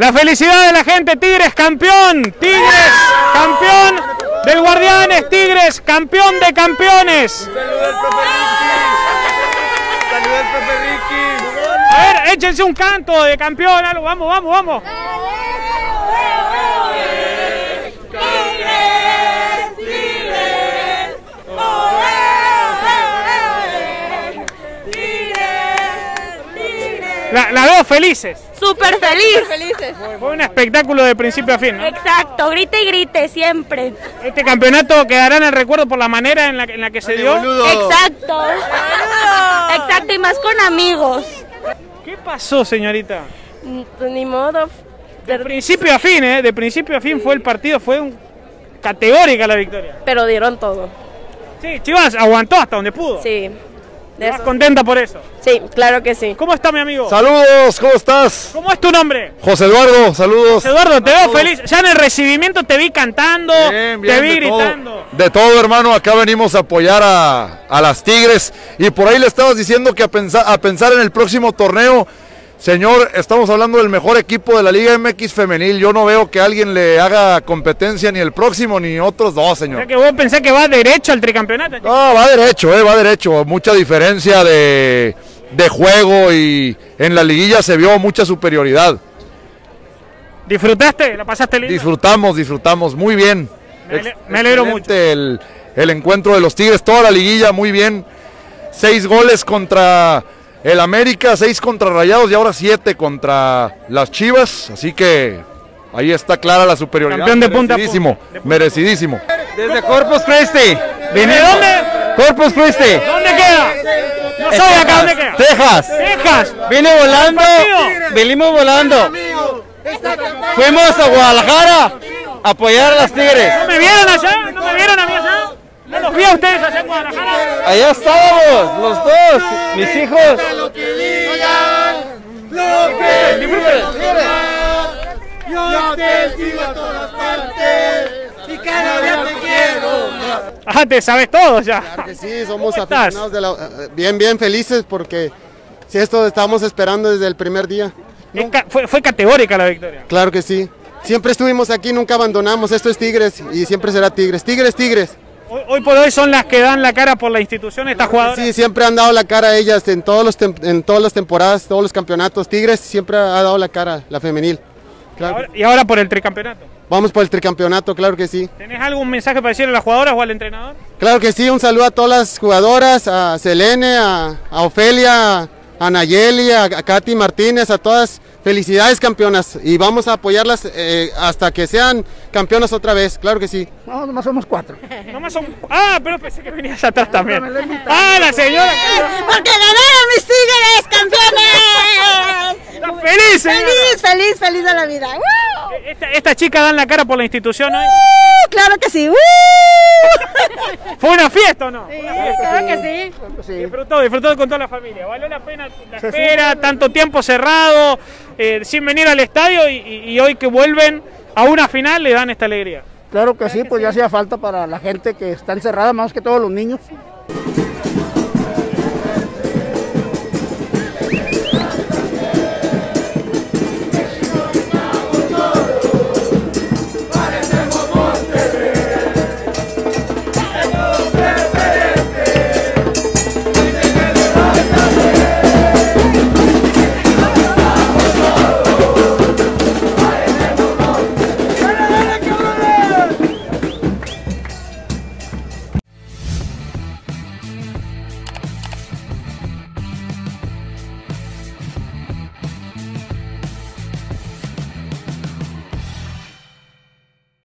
La felicidad de la gente, Tigres campeón, Tigres campeón del Guardianes, Tigres campeón de campeones. Saluda al profe Ricky. Saluda al profe Ricky. A ver, échense un canto de campeón, algo, vamos, vamos, vamos. La, la veo felices. Súper feliz. felices. Fue un espectáculo de principio a fin, ¿no? Exacto, grite y grite siempre. Este campeonato quedará en el recuerdo por la manera en la, que- en la que se dio. Exacto. Exacto, y más con amigos. ¿Qué pasó, señorita? Pues ni modo. De principio a fin, ¿eh? De principio a fin fue el partido, fue un- categórica la victoria. Pero dieron todo. Sí, Chivas aguantó hasta donde pudo. Sí. De ¿Estás contenta por eso? Sí, claro que sí. ¿Cómo está mi amigo? Saludos, ¿cómo estás? ¿Cómo es tu nombre? José Eduardo, saludos. Eduardo, te veo feliz. Ya en el recibimiento te vi cantando, Bien, bien, te vi de todo. gritando. De todo, hermano, acá venimos a apoyar a, a las Tigres. Y por ahí le estabas diciendo que a pensar, a pensar en el próximo torneo. Señor, estamos hablando del mejor equipo de la Liga MX femenil. Yo no veo que alguien le haga competencia ni el próximo ni otros dos, O sea señor. pensás que va derecho al tricampeonato. No, va derecho, eh, va derecho. Mucha diferencia de, de juego y en la liguilla se vio mucha superioridad. ¿Disfrutaste? ¿La pasaste lindo? Disfrutamos, disfrutamos muy bien. Me ale- me alegro Excelente El, el encuentro de los Tigres, toda la liguilla muy bien. Seis goles contra el América, seis contra Rayados y ahora siete contra las Chivas. Así que ahí está clara la superioridad. Campeón de punta. Merecidísimo, merecidísimo. Desde Corpus Christi. ¿De dónde? Corpus Christi. ¿Dónde queda? No soy acá, ¿dónde queda? Texas. Texas. Vine volando. Venimos volando. Fuimos a Guadalajara a apoyar a las Tigres. ¿No me vieron allá? ¿No me vieron a mí allá? ¿No los vi a ustedes allá en Guadalajara? Allá estábamos, los dos, mis hijos. Ah, te sabes todo ya. Que sí, somos aficionados de la, eh, bien, bien felices porque si esto estábamos esperando desde el primer día. Ca- Fue, fue categórica la victoria. Claro que sí. Siempre estuvimos aquí, nunca abandonamos. Esto es Tigres y siempre será Tigres. Tigres, Tigres. Hoy, hoy por hoy son las que dan la cara por la institución estas jugadoras. Sí, siempre han dado la cara ellas en, todos los en todas las temporadas, todos los campeonatos. Tigres siempre ha dado la cara, la femenil. Claro. Ahora- y ahora por el tricampeonato. Vamos por el tricampeonato, claro que sí. ¿Tenés algún mensaje para decirle a las jugadoras o al entrenador? Claro que sí, un saludo a todas las jugadoras, a Selene, a, a Ofelia, a Nayeli, a, a Katy Martínez, a todas. Felicidades campeonas y vamos a apoyarlas eh, hasta que sean campeonas otra vez, claro que sí. No, nomás somos cuatro. Nomás son... Ah, pero pensé que venías atrás también. Ah, la señora. ¡Porque ganaron mis tigres, campeones! Feliz, señora. Feliz, feliz, feliz de la vida. Esta, esta chica dan la cara por la institución hoy. ¡Uh! Claro que sí. ¡Uh! ¿Fue una fiesta o no? Fue una fiesta. Claro que sí. Sí. Disfrutó, disfrutó con toda la familia. Valió la pena la espera, tanto tiempo cerrado, eh, sin venir al estadio y, hoy que vuelven a una final le dan esta alegría. Claro que sí, pues ya hacía falta para la gente que está encerrada, más que todos los niños.